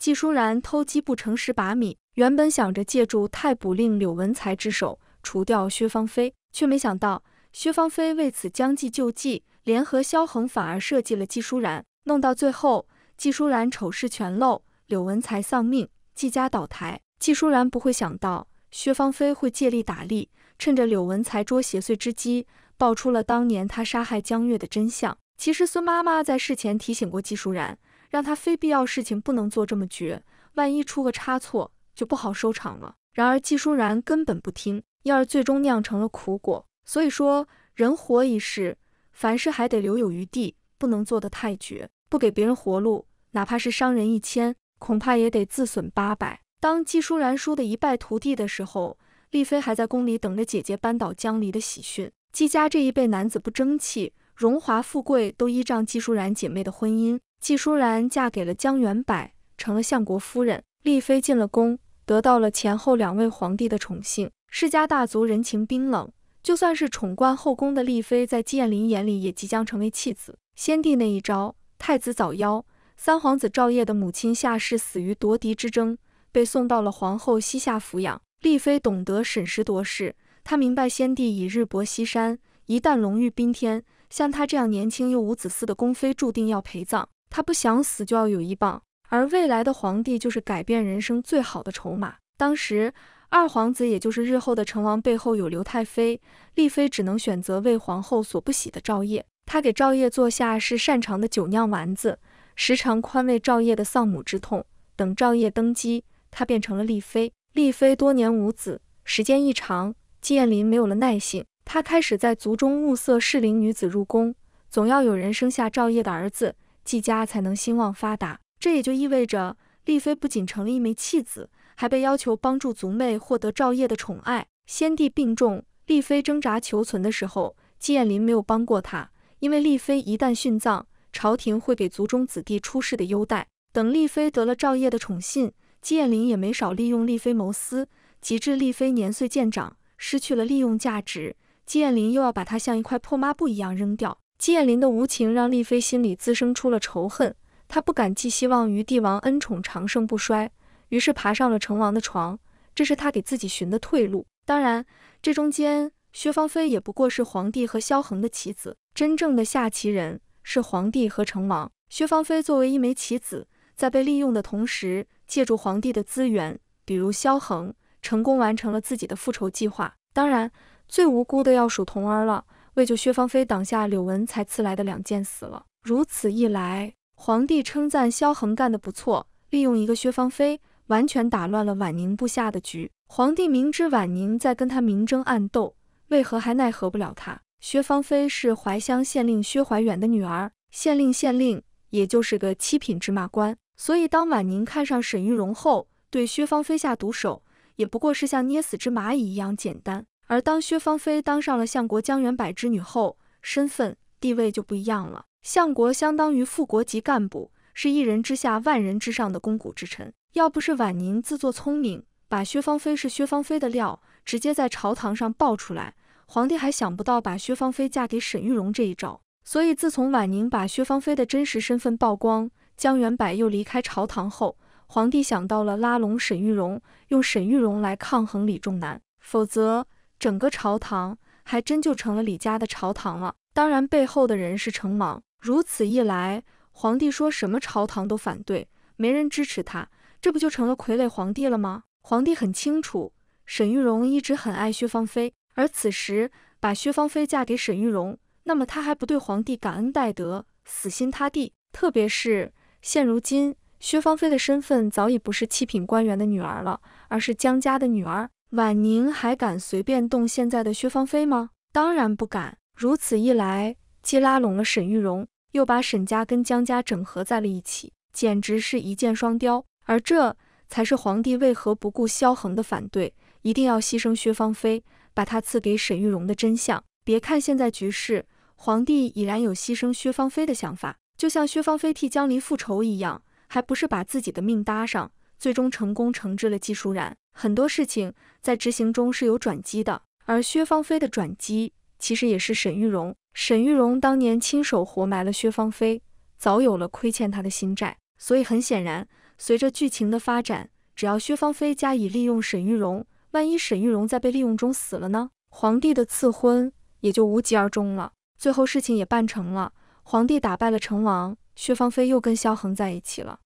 季舒然偷鸡不成蚀把米，原本想着借助太卜令柳文才之手除掉薛芳菲，却没想到薛芳菲为此将计就计，联合萧恒反而设计了季舒然，弄到最后季舒然丑事全露，柳文才丧命，季家倒台。季舒然不会想到薛芳菲会借力打力，趁着柳文才捉邪祟之机，爆出了当年他杀害江月的真相。其实孙妈妈在事前提醒过季舒然，让他非必要事情不能做这么绝，万一出个差错就不好收场了。然而季舒然根本不听，因而最终酿成了苦果。所以说，人活一世，凡事还得留有余地，不能做得太绝，不给别人活路，哪怕是伤人一千，恐怕也得自损八百。当季舒然输得一败涂地的时候，丽妃还在宫里等着姐姐扳倒江离的喜讯。季家这一辈男子不争气。荣华富贵都依仗季舒然姐妹的婚姻，季舒然嫁给了江元柏，成了相国夫人。丽妃进了宫，得到了前后两位皇帝的宠幸。世家大族人情冰冷，就算是宠冠后宫的丽妃，在季彦霖眼里也即将成为弃子。先帝那一招，太子早夭，三皇子赵烨的母亲夏氏死于夺嫡之争，被送到了皇后膝下抚养。丽妃懂得审时度势，她明白先帝已日薄西山，一旦龙御宾天。像她这样年轻又无子嗣的宫妃，注定要陪葬。他不想死，就要有一棒。而未来的皇帝就是改变人生最好的筹码。当时二皇子，也就是日后的成王，背后有刘太妃，丽妃只能选择为皇后所不喜的赵烨。他给赵烨做下是擅长的酒酿丸子，时常宽慰赵烨的丧母之痛。等赵烨登基，他变成了丽妃。丽妃多年无子，时间一长，季彦霖没有了耐性。他开始在族中物色适龄女子入宫，总要有人生下赵烨的儿子，季家才能兴旺发达。这也就意味着丽妃不仅成了一枚弃子，还被要求帮助族妹获得赵烨的宠爱。先帝病重，丽妃挣扎求存的时候，季彦霖没有帮过她，因为丽妃一旦殉葬，朝廷会给族中子弟出世的优待。等丽妃得了赵烨的宠信，季彦霖也没少利用丽妃谋私，及至丽妃年岁渐长，失去了利用价值。季彦霖又要把她像一块破抹布一样扔掉。季彦霖的无情让丽妃心里滋生出了仇恨，她不敢寄希望于帝王恩宠长盛不衰，于是爬上了成王的床，这是她给自己寻的退路。当然，这中间薛芳菲也不过是皇帝和萧恒的棋子，真正的下棋人是皇帝和成王。薛芳菲作为一枚棋子，在被利用的同时，借助皇帝的资源，比如萧恒，成功完成了自己的复仇计划。当然。最无辜的要数童儿了，为救薛芳菲挡下柳文才赐来的两箭死了。如此一来，皇帝称赞萧恒干得不错，利用一个薛芳菲，完全打乱了婉宁部下的局。皇帝明知婉宁在跟他明争暗斗，为何还奈何不了他？薛芳菲是怀乡县令薛怀远的女儿，县令县令也就是个七品芝麻官，所以当婉宁看上沈玉荣后，对薛芳菲下毒手，也不过是像捏死只蚂蚁一样简单。而当薛芳菲当上了相国江元柏之女后，身份地位就不一样了。相国相当于副国级干部，是一人之下万人之上的肱骨之臣。要不是婉宁自作聪明，把薛芳菲是薛芳菲的料直接在朝堂上爆出来，皇帝还想不到把薛芳菲嫁给沈玉荣这一招。所以自从婉宁把薛芳菲的真实身份曝光，江元柏又离开朝堂后，皇帝想到了拉拢沈玉荣，用沈玉荣来抗衡李仲南，否则。整个朝堂还真就成了李家的朝堂了，当然背后的人是成王。如此一来，皇帝说什么朝堂都反对，没人支持他，这不就成了傀儡皇帝了吗？皇帝很清楚，沈玉荣一直很爱薛芳菲，而此时把薛芳菲嫁给沈玉荣，那么他还不对皇帝感恩戴德、死心塌地？特别是现如今，薛芳菲的身份早已不是七品官员的女儿了，而是江家的女儿。婉宁还敢随便动现在的薛芳菲吗？当然不敢。如此一来，既拉拢了沈玉荣，又把沈家跟江家整合在了一起，简直是一箭双雕。而这才是皇帝为何不顾萧恒的反对，一定要牺牲薛芳菲，把她赐给沈玉荣的真相。别看现在局势，皇帝已然有牺牲薛芳菲的想法，就像薛芳菲替江离复仇一样，还不是把自己的命搭上，最终成功惩治了季舒然。很多事情在执行中是有转机的，而薛芳菲的转机其实也是沈玉荣。沈玉荣当年亲手活埋了薛芳菲，早有了亏欠他的心债，所以很显然，随着剧情的发展，只要薛芳菲加以利用沈玉荣，万一沈玉荣在被利用中死了呢？皇帝的赐婚也就无疾而终了。最后事情也办成了，皇帝打败了成王，薛芳菲又跟萧恒在一起了。